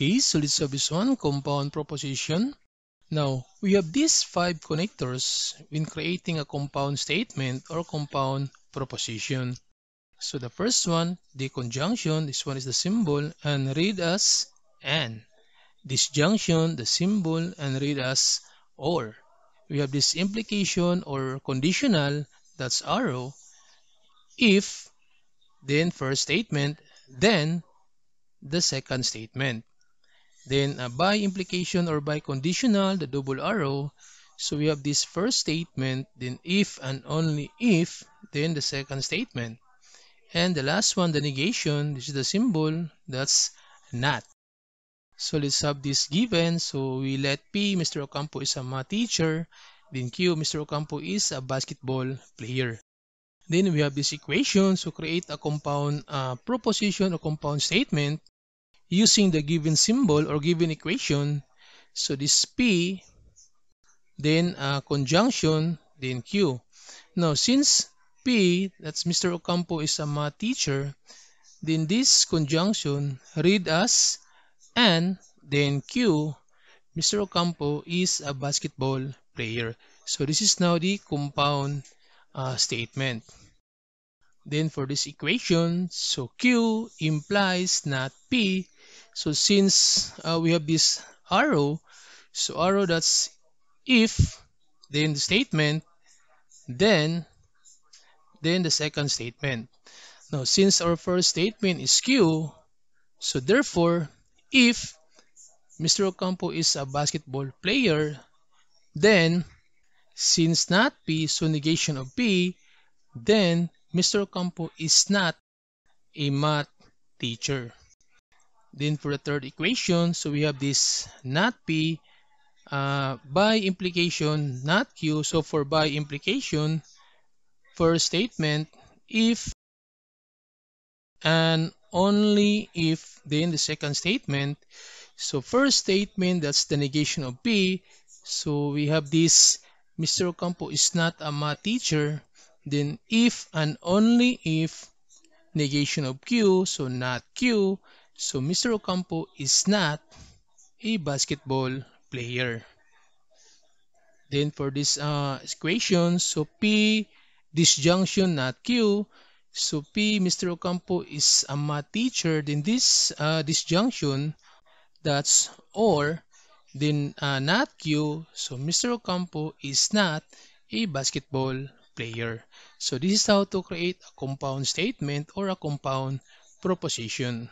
Okay, so let's have this one, compound proposition. Now, we have these five connectors when creating a compound statement or compound proposition. So the first one, the conjunction, this one is the symbol, and read as and. Disjunction, the symbol, and read as or. We have this implication or conditional, that's arrow. If, then first statement, then the second statement. Then uh, bi-implication or biconditional, the double arrow. So we have this first statement, then if and only if, then the second statement. And the last one, the negation, this is the symbol, that's not. So let's have this given. So we let P, Mr. Ocampo is a math teacher. Then Q, Mr. Ocampo is a basketball player. Then we have this equation. So create a compound uh, proposition or compound statement using the given symbol or given equation. So this P, then uh, conjunction, then Q. Now, since P, that's Mr. Ocampo is a math teacher, then this conjunction read as and then Q, Mr. Ocampo is a basketball player. So this is now the compound uh, statement. Then for this equation, so Q implies not P, so since uh, we have this arrow, so arrow that's if, then the statement, then, then the second statement. Now, since our first statement is Q, so therefore, if Mr. Ocampo is a basketball player, then since not P, so negation of P, then Mr. Ocampo is not a math teacher. Then for the third equation, so we have this not P uh, bi-implication not Q. So for bi-implication, first statement, if and only if then the second statement. So first statement, that's the negation of P. So we have this Mr. Ocampo is not a math teacher. Then if and only if negation of Q, so not Q, so Mr. Ocampo is not a basketball player. Then for this uh, equation, so P disjunction not Q. So P, Mr. Ocampo is a math teacher. Then this uh, disjunction, that's or. Then uh, not Q. So Mr. Ocampo is not a basketball player. So this is how to create a compound statement or a compound proposition.